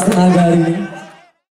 setengah hari ini.